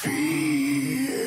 Fear.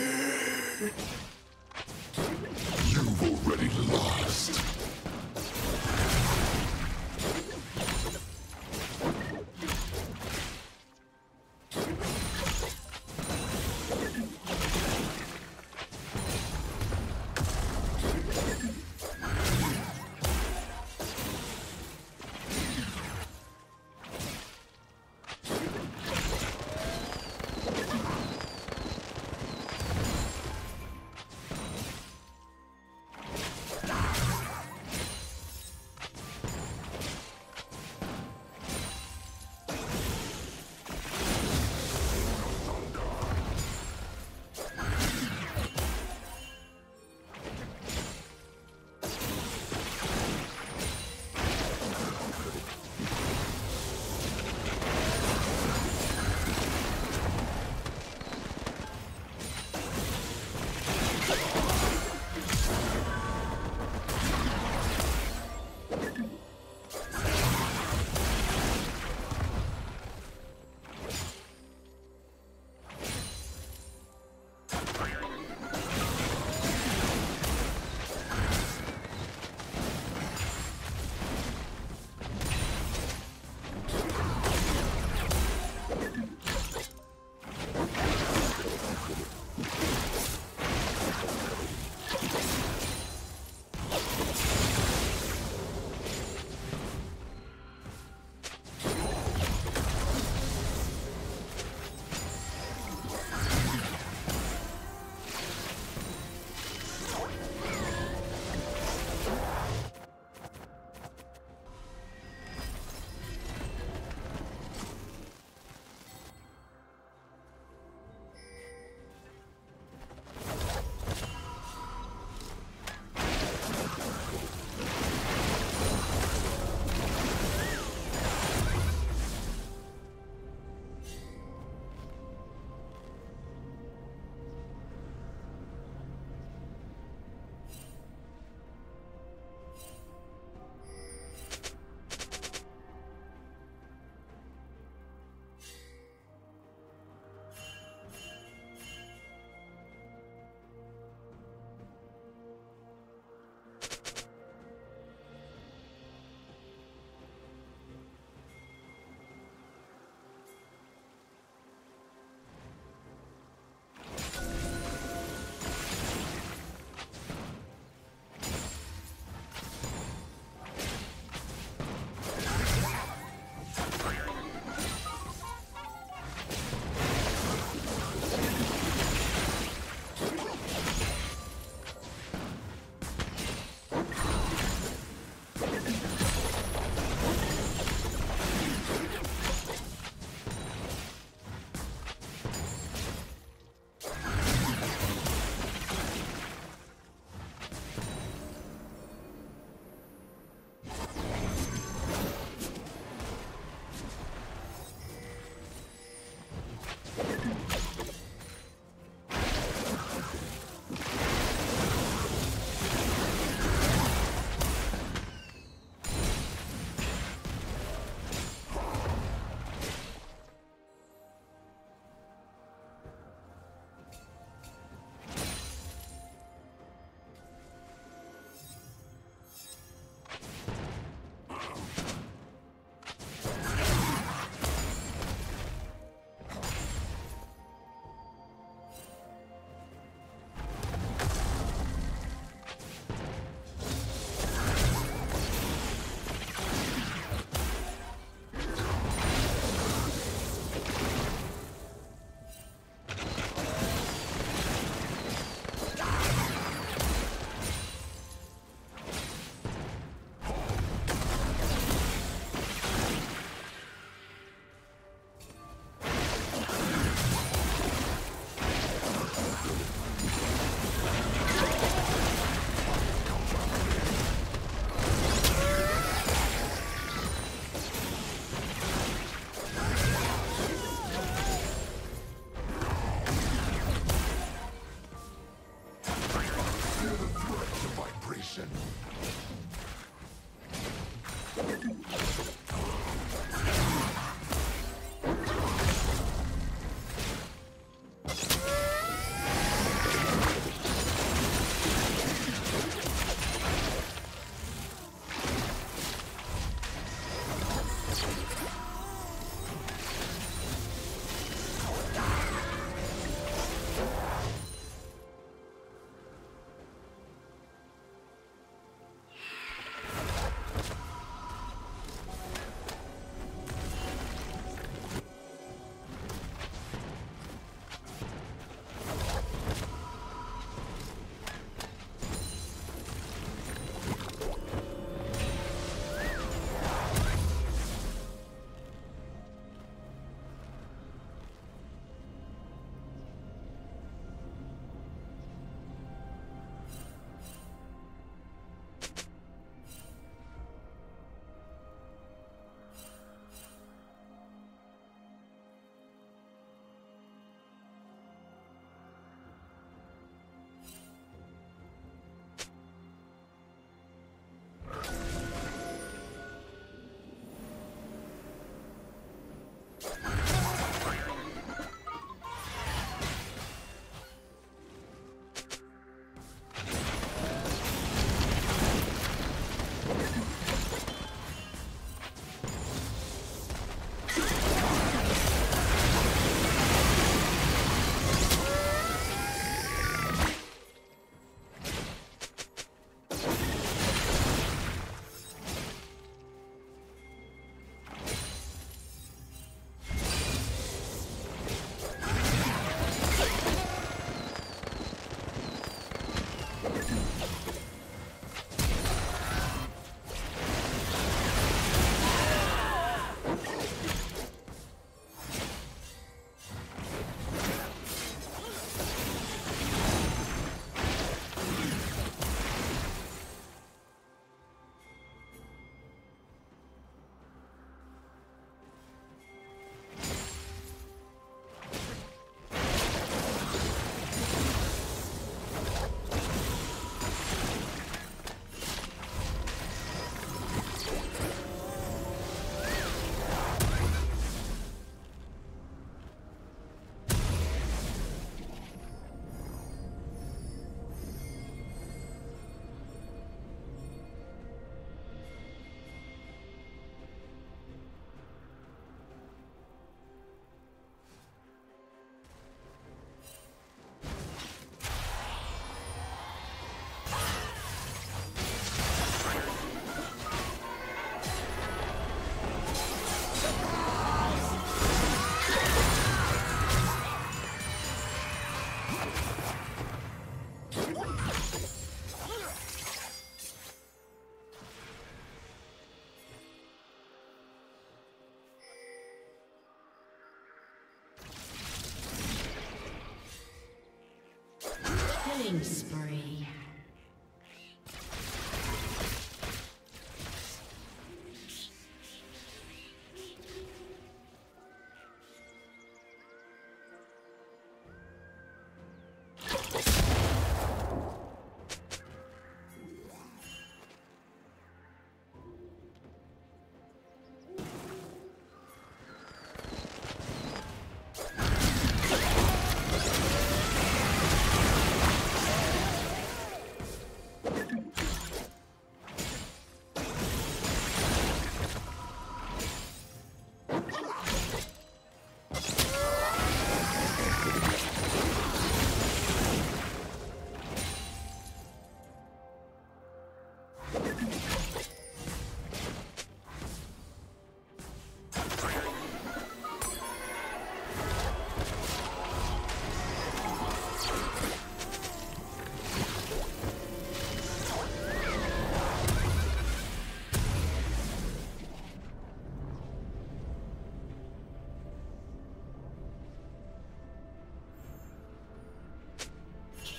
Killing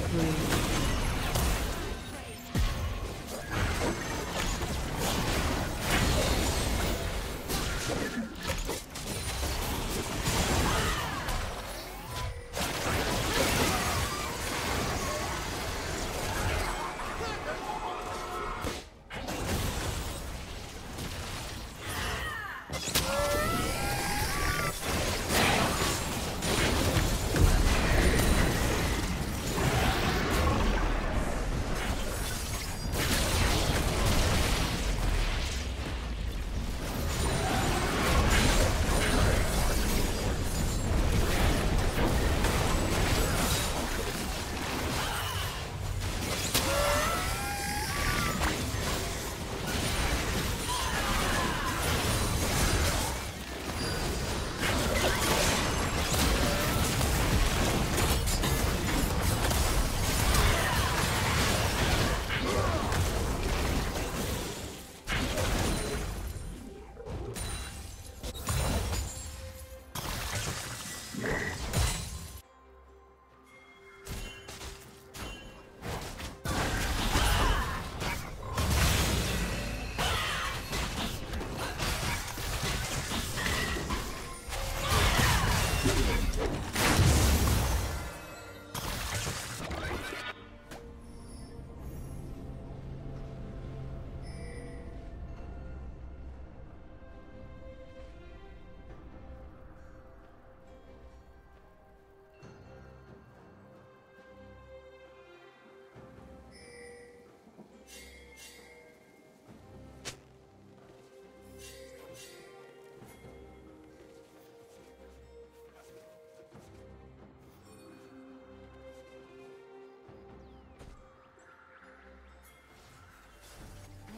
Spree.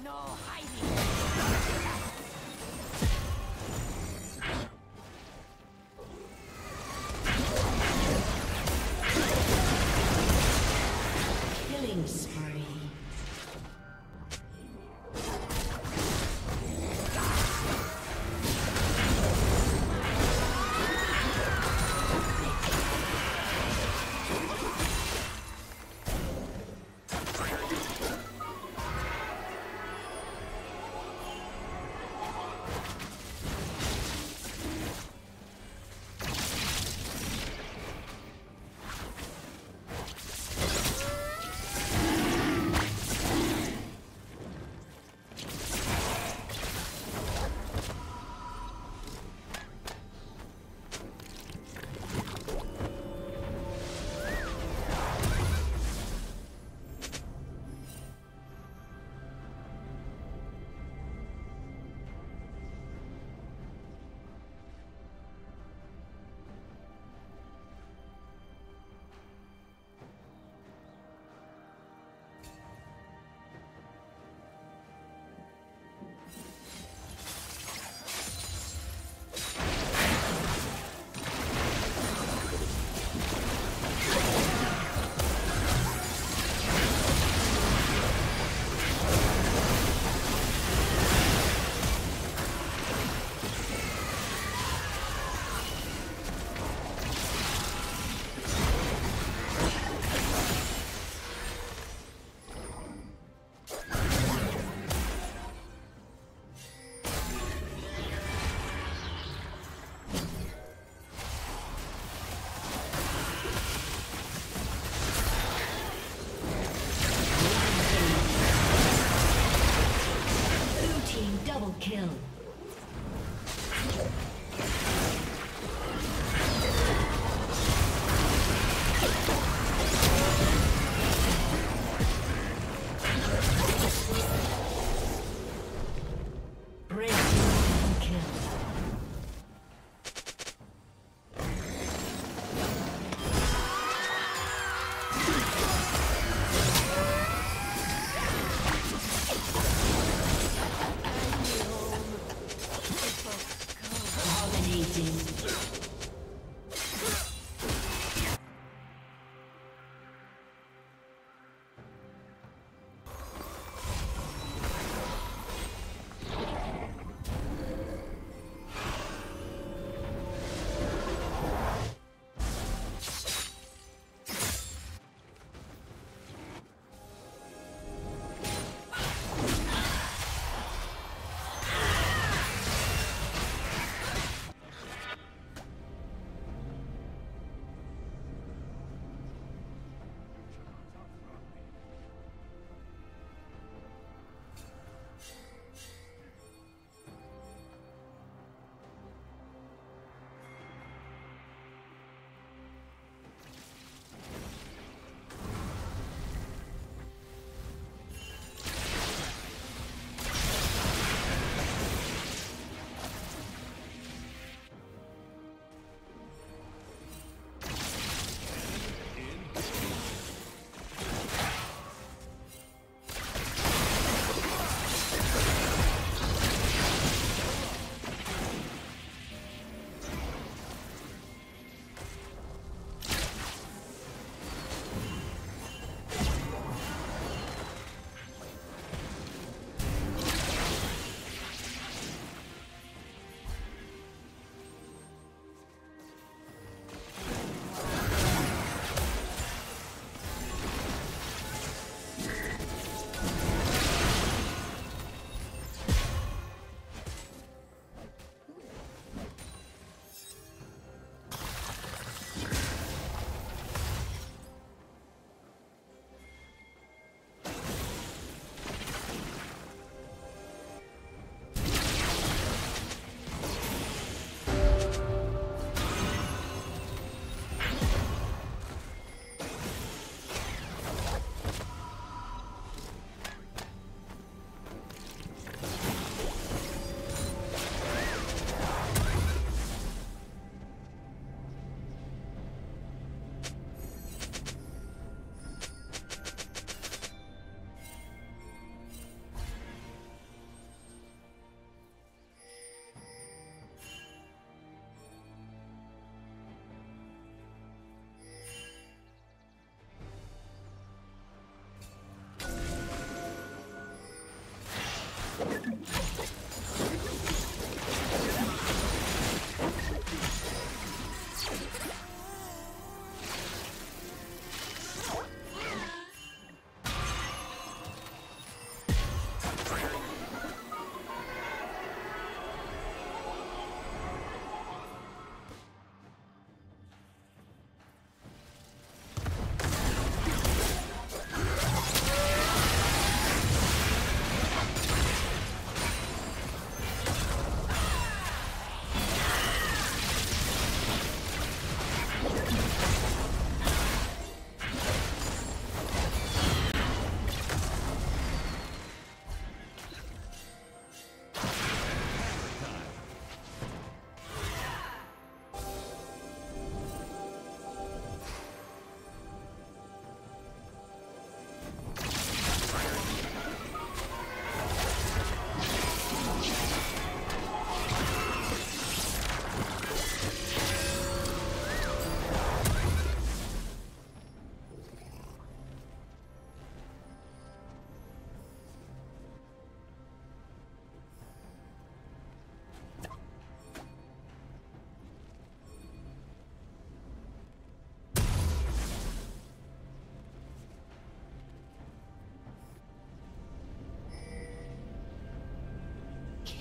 No.